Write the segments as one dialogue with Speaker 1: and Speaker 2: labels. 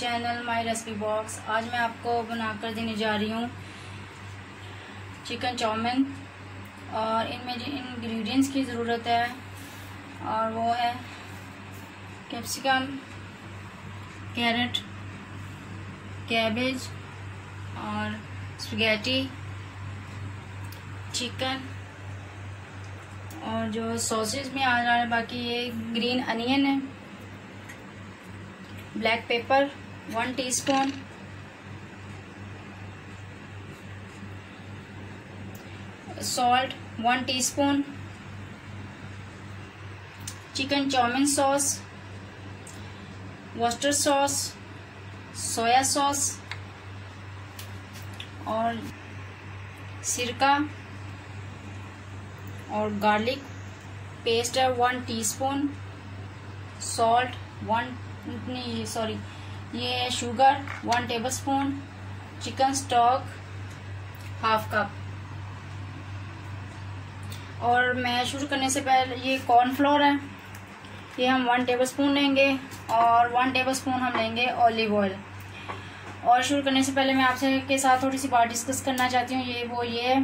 Speaker 1: Channel my recipe box. आज मैं आपको बनाकर देने जा रही हूँ चिकन चाउमिन और इनमें जिन इंग्रेडिएंट्स की ज़रूरत है और वो है कैप्सिकम कैरेट कैबेज और स्पगैटी चिकन और जो सॉसेज में आ रहा है, बाकी ये ग्रीन अनियन है black pepper one teaspoon salt one teaspoon chicken chowmein sauce mustard sauce soya sauce और सिरका और गार्लिक पेस्ट है वन टीस्पून सॉल्ट वन नहीं सॉरी ये sugar one tablespoon chicken stock half cup और मैं शुरू करने से पहले, ये कॉर्नफ्लोर है। ये हम वन टेबल स्पून लेंगे और वन टेबल स्पून हम लेंगे ऑलिव ऑयल और शुरू करने से पहले मैं आपसे के साथ थोड़ी सी बात डिस्कस करना चाहती हूँ। ये वो ये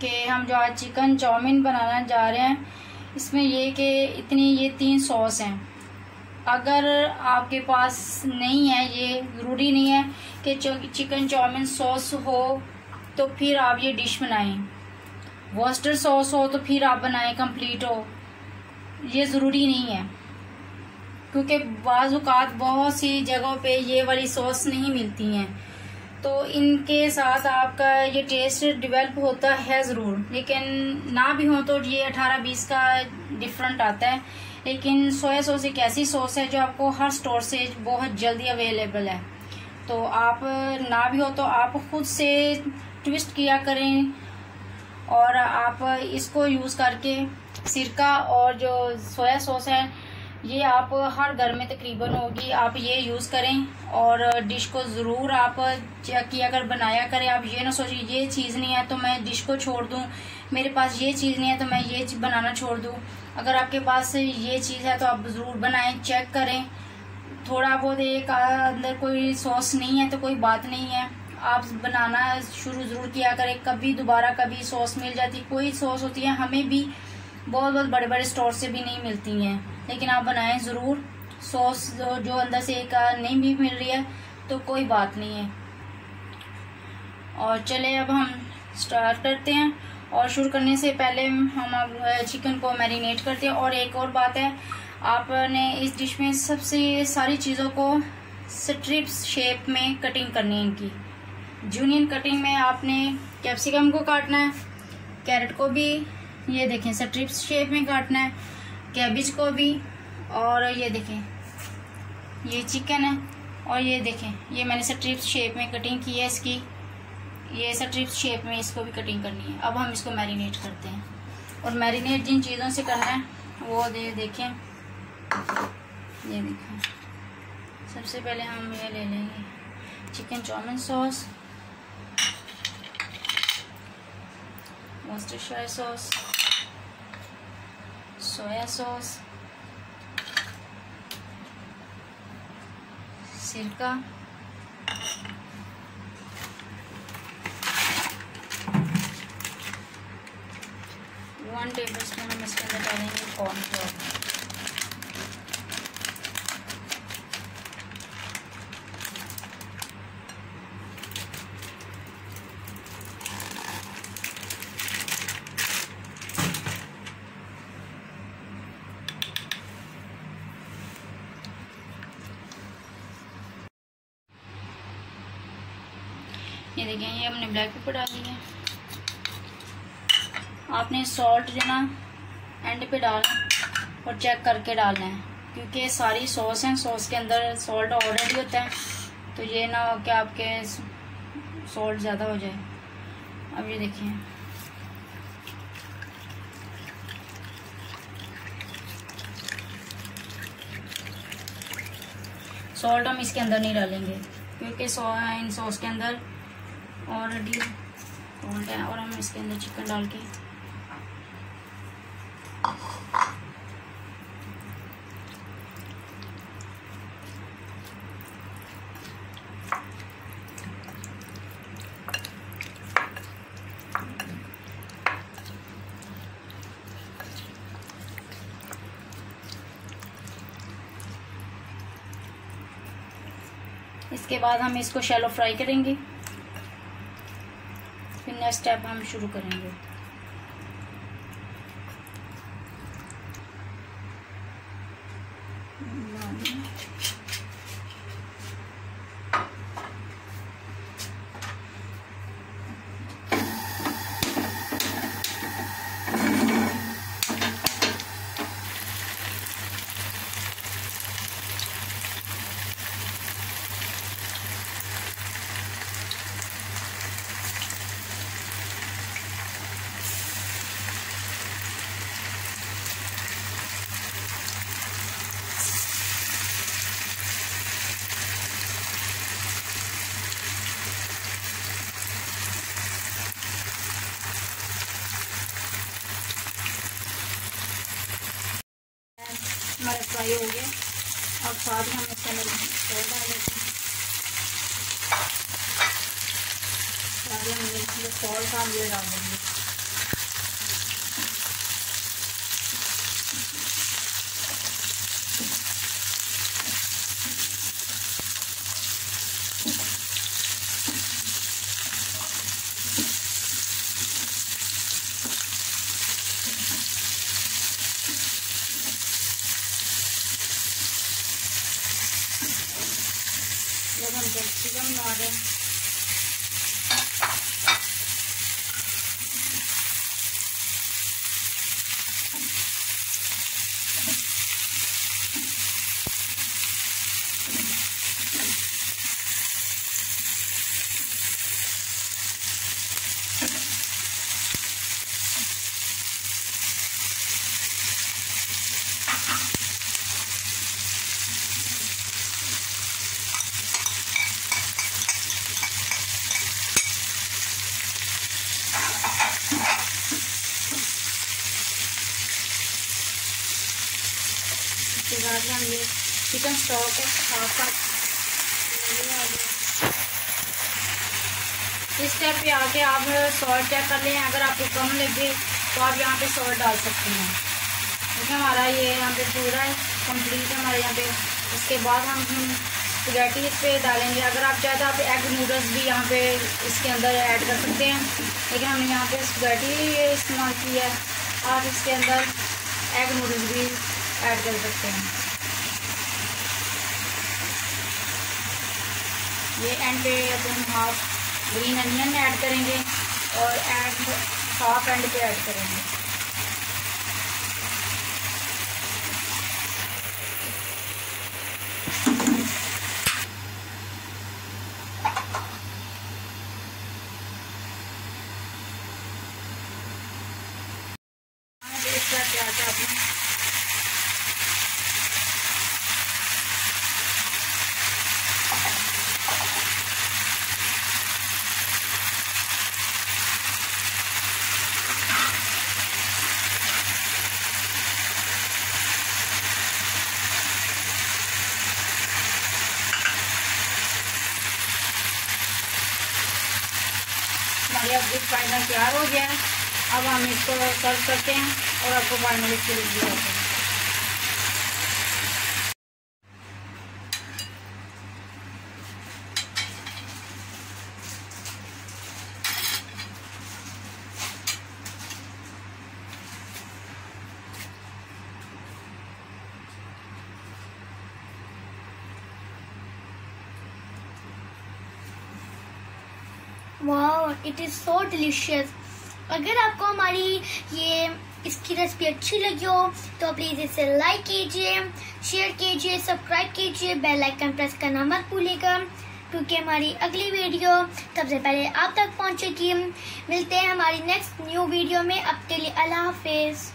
Speaker 1: कि हम जो आज चिकन चाउमीन बनाना जा रहे हैं, इसमें ये कि इतनी ये तीन सॉस हैं। अगर आपके पास नहीं है, ये ज़रूरी नहीं है कि चिकन चाउमिन सॉस हो तो फिर आप ये डिश बनाएँ। वॉस्टर सॉस हो तो फिर आप बनाएँ कंप्लीट हो। ये ज़रूरी नहीं है। क्योंकि बाज़ात बहुत सी जगहों पे ये वाली सॉस नहीं मिलती हैं। तो इनके साथ आपका ये टेस्ट डेवलप होता है ज़रूर। लेकिन ना भी हो तो ये अठारह बीस का डिफरेंट आता है। लेकिन सोया सॉस एक ऐसी सॉस है जो आपको हर स्टोर से बहुत जल्दी अवेलेबल है। तो आप ना भी हो तो आप खुद से ट्विस्ट किया करें और आप इसको यूज़ करके सिरका और जो सोया सॉस है ये आप हर घर में तकरीबन होगी, आप ये यूज़ करें और डिश को ज़रूर आप चेक किया अगर बनाया करें, आप ये ना सोचिए, ये चीज़ नहीं है तो मैं डिश को छोड़ दूँ। मेरे पास ये चीज़ नहीं है तो मैं ये बनाना छोड़ दूँ। अगर आपके पास ये चीज़ है तो आप ज़रूर बनाएँ चेक करें। थोड़ा बहुत एक अंदर कोई सॉस नहीं है तो कोई बात नहीं है। आप बनाना शुरू ज़रूर किया करें, कभी दोबारा कभी सॉस मिल जाती, कोई सॉस होती है, हमें भी बहुत बहुत बड़े बड़े स्टोर से भी नहीं मिलती हैं। लेकिन आप बनाएँ ज़रूर। सॉस जो, अंदर से एक नहीं भी मिल रही है तो कोई बात नहीं है। और चले अब हम स्टार्ट करते हैं। और शुरू करने से पहले हम अब चिकन को मैरिनेट करते हैं। और एक और बात है आपने इस डिश में सबसे सारी चीज़ों को स्ट्रिप्स शेप में कटिंग करनी है इनकी। जूनियन कटिंग में आपने कैप्सिकम को काटना है कैरेट को भी। ये देखें स्ट्रिप्स शेप में काटना है कैबिज को भी, और ये देखें, ये चिकन है, और ये देखें, ये मैंने स्ट्रिप्स शेप में कटिंग की है इसकी, ये स्ट्रिप्स शेप में इसको भी कटिंग करनी है। अब हम इसको मैरिनेट करते हैं, और मैरिनेट जिन चीज़ों से करना है, वो दे, देखें, ये देखें, सबसे पहले हम ये ले लेंगे chicken chowmein sauce mustard sauce soya sauce सिरका वन टेबल स्पून हम इसके अंदर डालेंगे कॉर्नफ्लोर ये देखें ये हमने ब्लैक पेपर डाल दिया। आपने सॉल्ट जो ना एंड पे डालना और चेक करके डालना है, क्योंकि सारी सॉस है सॉस के अंदर सॉल्ट ऑलरेडी होता है तो ये ना हो कि आपके सॉल्ट ज़्यादा हो जाए। अब ये देखिए। सॉल्ट हम इसके अंदर नहीं डालेंगे, क्योंकि सॉ, इन सॉस के अंदर और रेडी है। और हम इसके अंदर चिकन डाल के। इसके बाद हम इसको शैलो फ्राई करेंगे। नेक्स्ट स्टेप हम शुरू करेंगे हमारे फ्राई हो गया अब साथ में हम इसके अंदर डाल देते हैं साथ हम हम सॉल्ट हम ये डाल देंगे जब हम कैप्सिकम इसके बाद हम ये चिकन स्टॉक है साथ साथ इस स्टेप पे आके आप सॉल्ट चेक कर लें। अगर आपको कम लगे तो आप यहाँ पे सॉल्ट डाल सकते हैं। देखिए हमारा ये यहाँ पे पूरा है कंप्लीट है हमारे यहाँ पे। उसके बाद हम स्पगैटी इस पर डालेंगे। अगर आप चाहे तो आप एग नूडल्स भी यहाँ पे इसके अंदर ऐड कर सकते हैं। लेकिन हमने यहाँ पे स्पगैटी इस्तेमाल की है। आप इसके अंदर एग नूडल्स भी ऐड कर सकते हैं। ये एंड पे अपन हाफ़ ग्रीन अनियन ऐड करेंगे और एंड हाफ़ एंड पे ऐड करेंगे। क्या क्या अपना डिश फाइनल तैयार हो गया अब हम इसको सर्व करते हैं और आपको फाइनल इसकी लुक दिखाते हैं
Speaker 2: वाह इट इज़ सो डिलीशियस अगर आपको हमारी ये, इसकी रेसिपी अच्छी लगी हो तो प्लीज़ इसे लाइक कीजिए शेयर कीजिए सब्सक्राइब कीजिए बेल आइकन प्रेस करना मत भूलिएगा। क्योंकि हमारी अगली वीडियो सबसे पहले आप तक पहुंचेगी। मिलते हैं हमारी नेक्स्ट न्यू वीडियो में। अब के लिए अल्लाह हाफिज़।